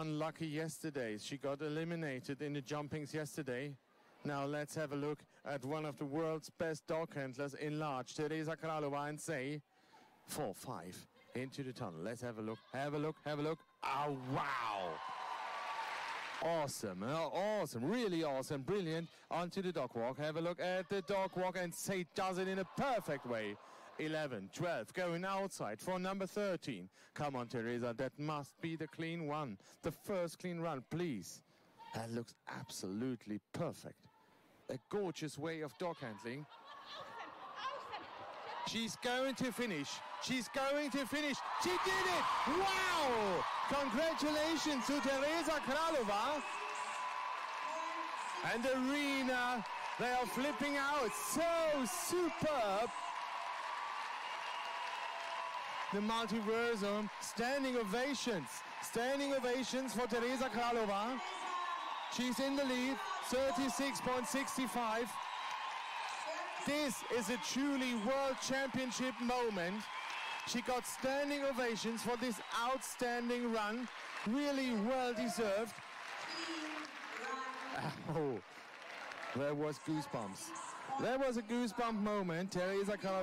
unlucky yesterday. She got eliminated in the jumpings yesterday. Now let's have a look at one of the world's best dog handlers in large, Tereza Králová, and Say 4-5 into the tunnel. Let's have a look, have a look, have a look. Oh, wow! Awesome, uh, awesome, really awesome, brilliant. Onto the dog walk. Have a look at the dog walk and Say does it in a perfect way. 11, 12, going outside for number 13. Come on, Tereza, that must be the clean one. The first clean run, please. That looks absolutely perfect. A gorgeous way of dog handling. She's going to finish. She's going to finish. She did it! Wow! Congratulations to Tereza Králová. And arena, they are flipping out. So superb. The Multiversum, standing ovations. Standing ovations for Tereza Králová. She's in the lead, 36.65. This is a truly world championship moment. She got standing ovations for this outstanding run. Really well deserved. Oh, there was goosebumps. There was a goosebump moment. Tereza Králová